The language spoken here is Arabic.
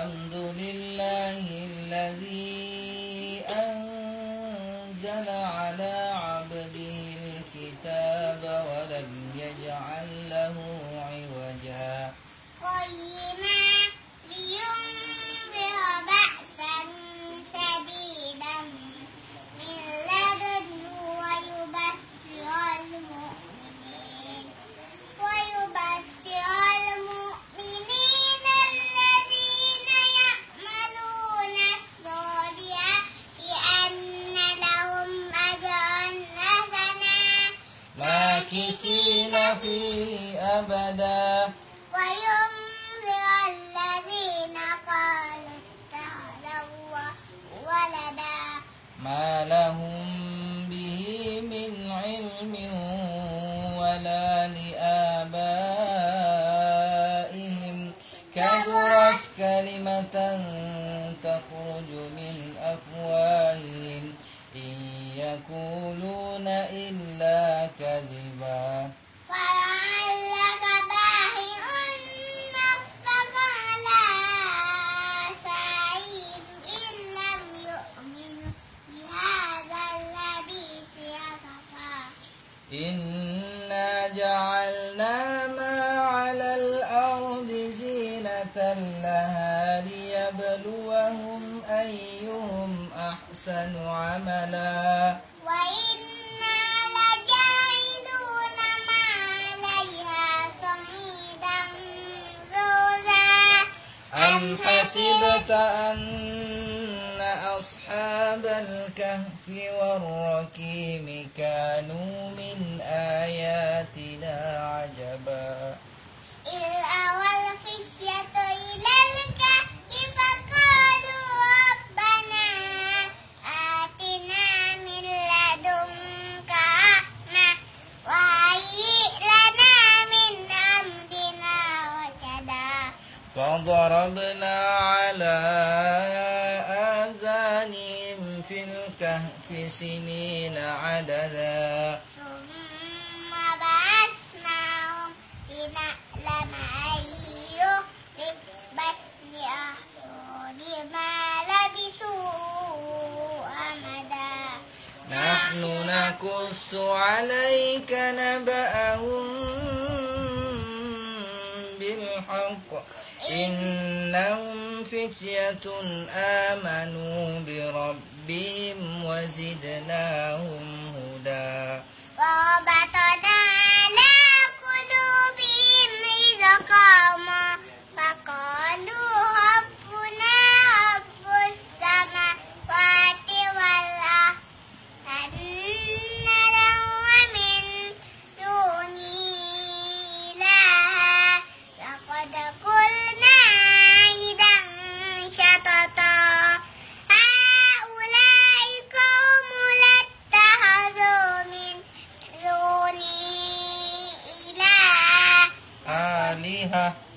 الحمد لله الذي ماكثين فيه أبدا. وينذر الذين قالوا الله ولدا. ما لهم به من علم ولا لآبائهم. كبرت كلمة تخرج من أفواههم. إن يقولون إلا كذبا إنا جعلنا ما على الأرض زينة لها ليبلوهم أيهم أحسن عملا وإنا لجاعلون ما عليها صعيدا زرزا أم حسبت أن أصحاب الكهف والركيم كانوا من آياتنا عجبا. إذ أوى إلى الكهف فقالوا ربنا آتنا من لدنك رحمة وهيئ لنا من أمرنا رشدا. فضربنا على الكهف سنين عددا. ثم بعثناهم لنعلم أي الحزبين أحصى لما لبثوا أمدا نحن نقص عليك نبأهم بالحق. إنهم فتية آمنوا بربهم وزدناهم هدى. 厉害。